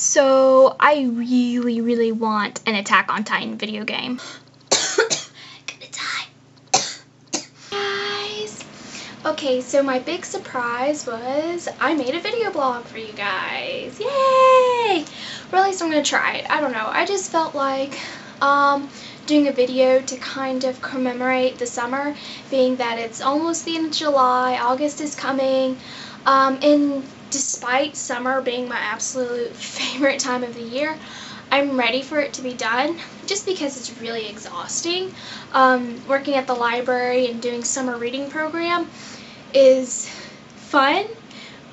So I really, really want an Attack on Titan video game. Guys. Okay, so my big surprise was I made a video blog for you guys. Yay! Or at least I'm gonna try it. I don't know. I just felt like um, doing a video to kind of commemorate the summer, being that it's almost the end of July, August is coming, um, and despite summer being my absolute favorite time of the year, I'm ready for it to be done just because it's really exhausting. Um, working at the library and doing summer reading program is fun,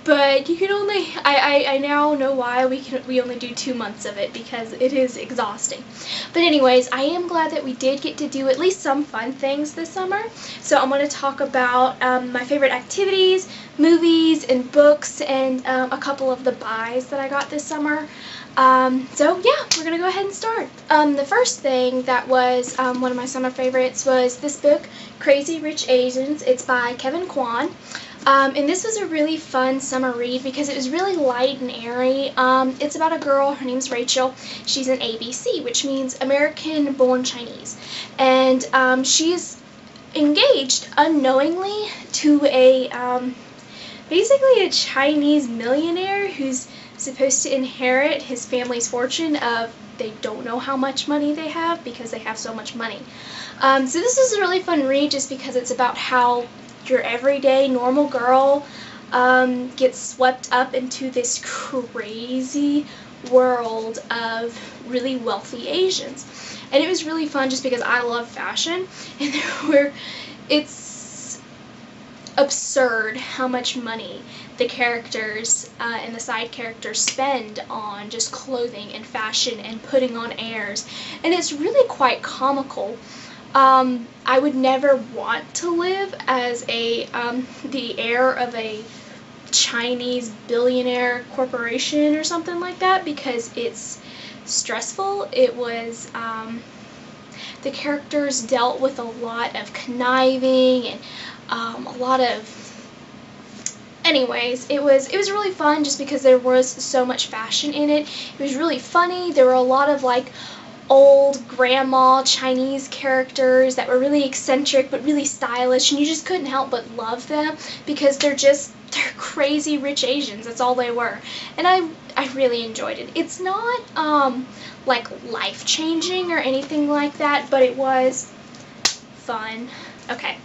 but you can only, I, I, I now know why we can we only do two months of it because it is exhausting. But anyways, I am glad that we did get to do at least some fun things this summer. So I'm going to talk about um, my favorite activities, movies, and books, and um, a couple of the buys that I got this summer. Um, so yeah, we're gonna go ahead and start. Um, the first thing that was um, one of my summer favorites was this book, Crazy Rich Asians. It's by Kevin Kwan. Um, and this was a really fun summer read because it was really light and airy. Um, it's about a girl, her name's Rachel. She's an ABC, which means American Born Chinese. And um, she's engaged unknowingly to a um, basically a Chinese millionaire who's supposed to inherit his family's fortune of they don't know how much money they have because they have so much money. Um, so this is a really fun read just because it's about how your everyday normal girl um, gets swept up into this crazy world of really wealthy Asians. And it was really fun just because I love fashion and there were it's absurd how much money the characters uh, and the side characters spend on just clothing and fashion and putting on airs. And it's really quite comical. Um, I would never want to live as a um, the heir of a Chinese billionaire corporation or something like that because it's stressful. It was um, the characters dealt with a lot of conniving and um, a lot of anyways it was it was really fun just because there was so much fashion in it it was really funny there were a lot of like old grandma Chinese characters that were really eccentric but really stylish and you just couldn't help but love them because they're just they're crazy rich Asians that's all they were. And I I really enjoyed it. It's not um like life changing or anything like that but it was fun. Okay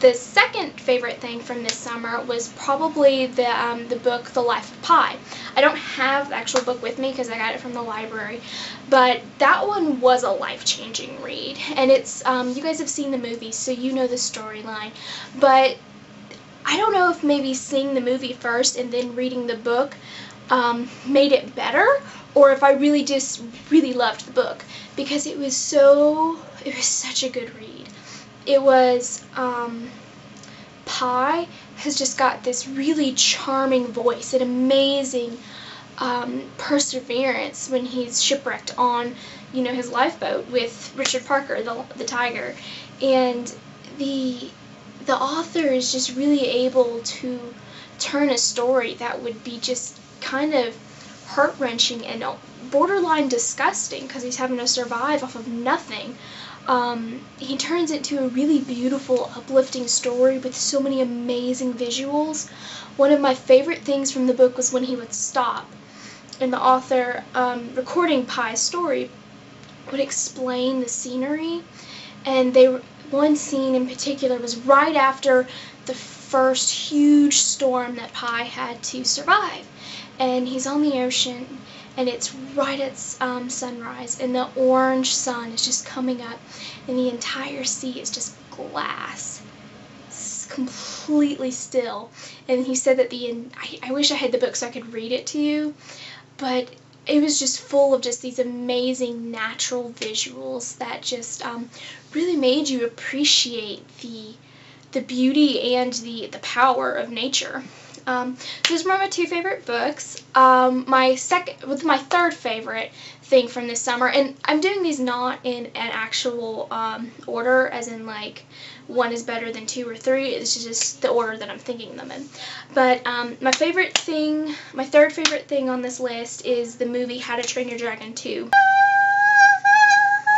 the second favorite thing from this summer was probably the, um, the book The Life of Pi. I don't have the actual book with me because I got it from the library, but that one was a life-changing read. And it's, um, you guys have seen the movie, so you know the storyline. But I don't know if maybe seeing the movie first and then reading the book um, made it better, or if I really just really loved the book because it was so, it was such a good read it was um, Pi has just got this really charming voice, an amazing um, perseverance when he's shipwrecked on, you know, his lifeboat with Richard Parker, the, the tiger, and the the author is just really able to turn a story that would be just kind of heart wrenching and borderline disgusting because he's having to survive off of nothing um, he turns it into a really beautiful, uplifting story with so many amazing visuals. One of my favorite things from the book was when he would stop and the author, um, recording Pi's story, would explain the scenery. And they one scene in particular was right after the first huge storm that Pi had to survive. And he's on the ocean and it's right at um, sunrise and the orange sun is just coming up and the entire sea is just glass it's completely still. And he said that the I, I wish I had the book so I could read it to you but it was just full of just these amazing natural visuals that just um, really made you appreciate the the beauty and the the power of nature Um, these were my two favorite books. Um, my second, with my third favorite thing from this summer, and I'm doing these not in an actual um, order, as in like one is better than two or three. It's just the order that I'm thinking them in. But um, my favorite thing, my third favorite thing on this list is the movie How to Train Your Dragon 2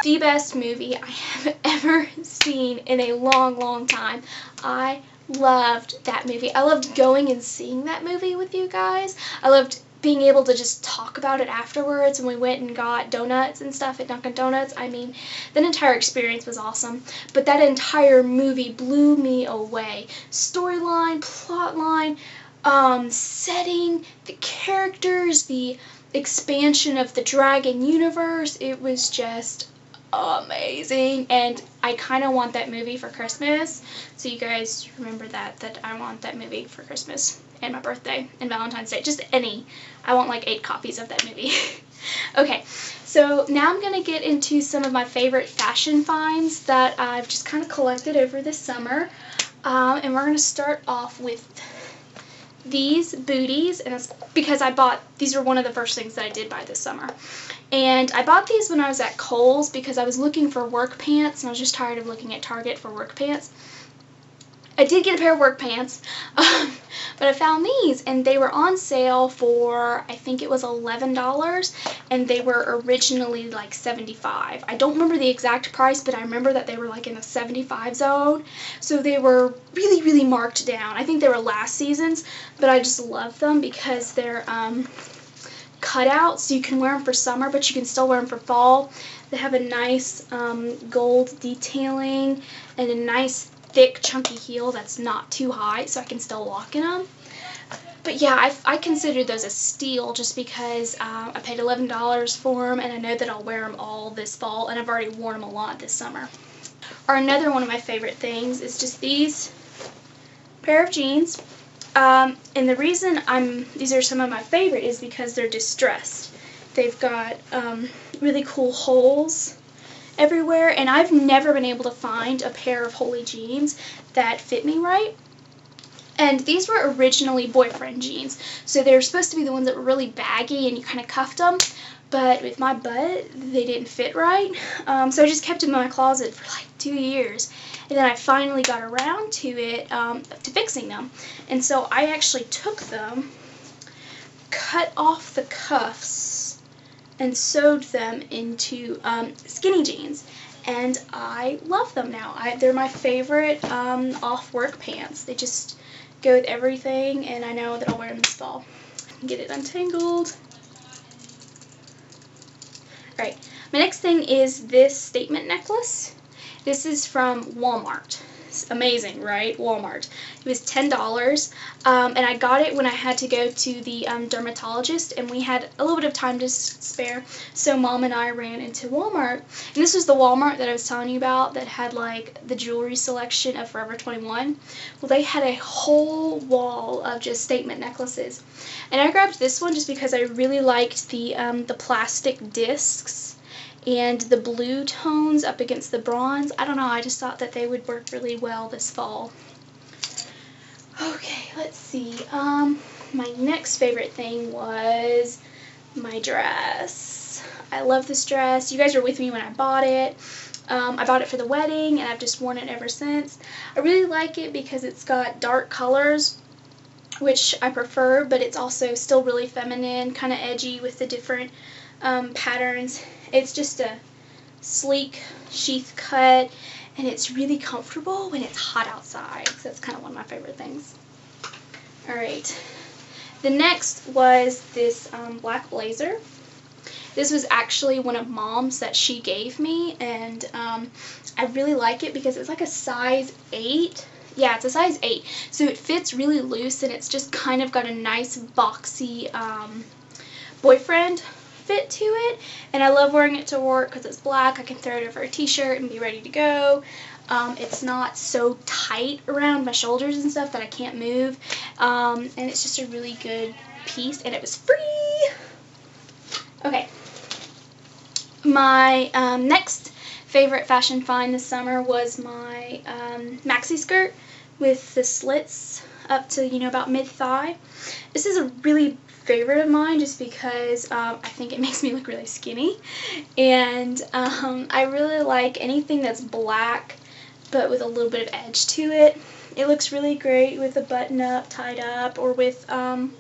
the best movie I have ever seen in a long, long time. I loved that movie. I loved going and seeing that movie with you guys. I loved being able to just talk about it afterwards and we went and got donuts and stuff at Dunkin' Donuts. I mean, that entire experience was awesome. But that entire movie blew me away. Storyline, plotline, um, setting, the characters, the expansion of the dragon universe. It was just amazing. And I kind of want that movie for Christmas. So you guys remember that that I want that movie for Christmas and my birthday and Valentine's Day. Just any. I want like eight copies of that movie. Okay. So now I'm gonna get into some of my favorite fashion finds that I've just kind of collected over this summer. Um, and we're gonna start off with these booties and it's because I bought these were one of the first things that I did buy this summer. And I bought these when I was at Kohl's because I was looking for work pants and I was just tired of looking at Target for work pants. I did get a pair of work pants, um, but I found these and they were on sale for I think it was $11 and they were originally like 75. I don't remember the exact price, but I remember that they were like in the 75 zone. So they were really, really marked down. I think they were last season's, but I just love them because they're um, cut out so you can wear them for summer, but you can still wear them for fall. They have a nice um, gold detailing and a nice thick, chunky heel that's not too high so I can still walk in them. But yeah, I, I consider those a steal just because uh, I paid $11 for them and I know that I'll wear them all this fall and I've already worn them a lot this summer. Or another one of my favorite things is just these pair of jeans. Um, and the reason I'm these are some of my favorite is because they're distressed. They've got um, really cool holes everywhere and I've never been able to find a pair of Holey jeans that fit me right. And these were originally boyfriend jeans, so they were supposed to be the ones that were really baggy and you kind of cuffed them, but with my butt, they didn't fit right. Um, so I just kept them in my closet for like two years. And then I finally got around to it, um, to fixing them. And so I actually took them, cut off the cuffs and sewed them into um, skinny jeans and I love them now. I, they're my favorite um, off-work pants. They just go with everything and I know that I'll wear them this fall. Get it untangled. Alright, my next thing is this statement necklace. This is from Walmart amazing, right? Walmart. It was $10, um, and I got it when I had to go to the um, dermatologist, and we had a little bit of time to spare, so mom and I ran into Walmart. And this was the Walmart that I was telling you about that had, like, the jewelry selection of Forever 21. Well, they had a whole wall of just statement necklaces. And I grabbed this one just because I really liked the, um, the plastic discs and the blue tones up against the bronze. I don't know, I just thought that they would work really well this fall. Okay, let's see. Um, my next favorite thing was my dress. I love this dress. You guys were with me when I bought it. Um, I bought it for the wedding and I've just worn it ever since. I really like it because it's got dark colors which I prefer, but it's also still really feminine, kind of edgy with the different um, patterns. It's just a sleek sheath cut and it's really comfortable when it's hot outside. So that's kind of one of my favorite things. Alright, the next was this um, black blazer. This was actually one of mom's that she gave me and um, I really like it because it's like a size 8 yeah, it's a size 8. So it fits really loose and it's just kind of got a nice boxy um, boyfriend fit to it. And I love wearing it to work because it's black. I can throw it over a t-shirt and be ready to go. Um, it's not so tight around my shoulders and stuff that I can't move. Um, and it's just a really good piece and it was free. Okay. My um, next favorite fashion find this summer was my um, maxi skirt with the slits up to, you know, about mid-thigh. This is a really favorite of mine just because um, I think it makes me look really skinny. And um, I really like anything that's black but with a little bit of edge to it. It looks really great with a button up, tied up, or with um,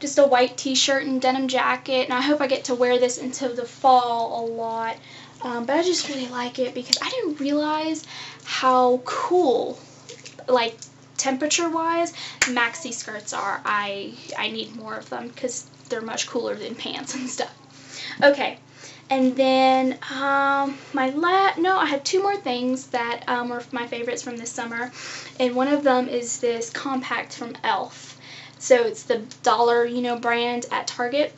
just a white t-shirt and denim jacket. And I hope I get to wear this into the fall a lot. Um, but I just really like it because I didn't realize how cool, like temperature-wise, maxi skirts are. I, I need more of them because they're much cooler than pants and stuff. Okay, and then um, my last, no, I had two more things that um, were my favorites from this summer, and one of them is this compact from e.l.f. So it's the dollar, you know, brand at Target.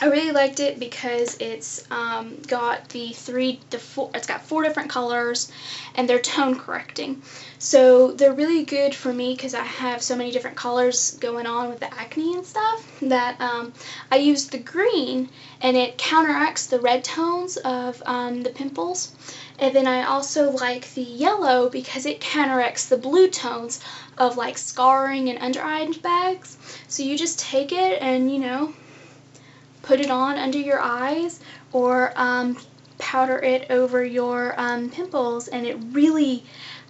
I really liked it because it's um, got the three, the four, it's got four different colors and they're tone correcting. So they're really good for me because I have so many different colors going on with the acne and stuff that um, I use the green and it counteracts the red tones of um, the pimples. And then I also like the yellow because it counteracts the blue tones of like scarring and under eye bags. So you just take it and, you know, put it on under your eyes or um, powder it over your um, pimples and it really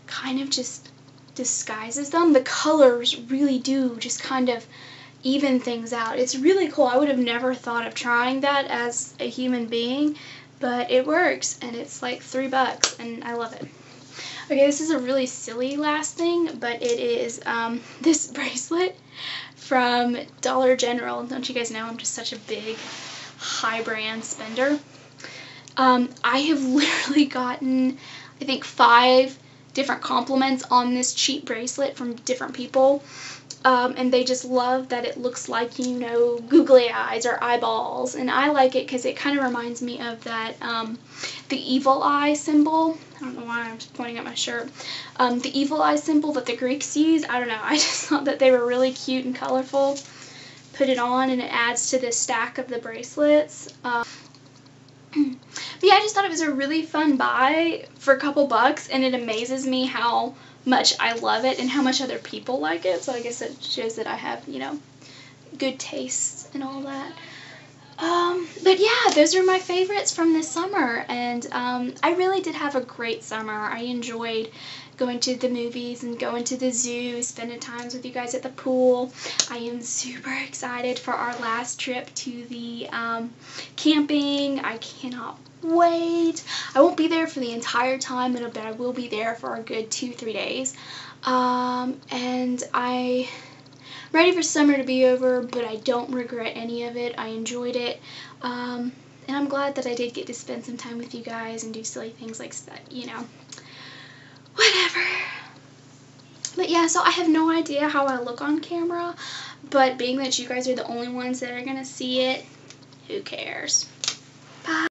kind of just disguises them. The colors really do just kind of even things out. It's really cool. I would have never thought of trying that as a human being, but it works and it's like three bucks and I love it. Okay, this is a really silly last thing, but it is um, this bracelet from Dollar General. Don't you guys know I'm just such a big high brand spender? Um, I have literally gotten, I think, five different compliments on this cheap bracelet from different people. Um, and they just love that it looks like, you know, googly eyes or eyeballs. And I like it because it kind of reminds me of that, um, the evil eye symbol. I don't know why I'm just pointing at my shirt. Um, the evil eye symbol that the Greeks used. I don't know. I just thought that they were really cute and colorful. Put it on and it adds to the stack of the bracelets. Um, but yeah, I just thought it was a really fun buy for a couple bucks. And it amazes me how much I love it and how much other people like it. So I guess it shows that I have, you know, good taste and all that. Um, but yeah, those are my favorites from this summer, and um, I really did have a great summer. I enjoyed going to the movies and going to the zoo, spending times with you guys at the pool. I am super excited for our last trip to the um, camping. I cannot wait. I won't be there for the entire time, but I will be there for a good two, three days. Um, and I ready for summer to be over, but I don't regret any of it. I enjoyed it. Um, and I'm glad that I did get to spend some time with you guys and do silly things like that, you know. Whatever. But yeah, so I have no idea how I look on camera, but being that you guys are the only ones that are going to see it, who cares? Bye.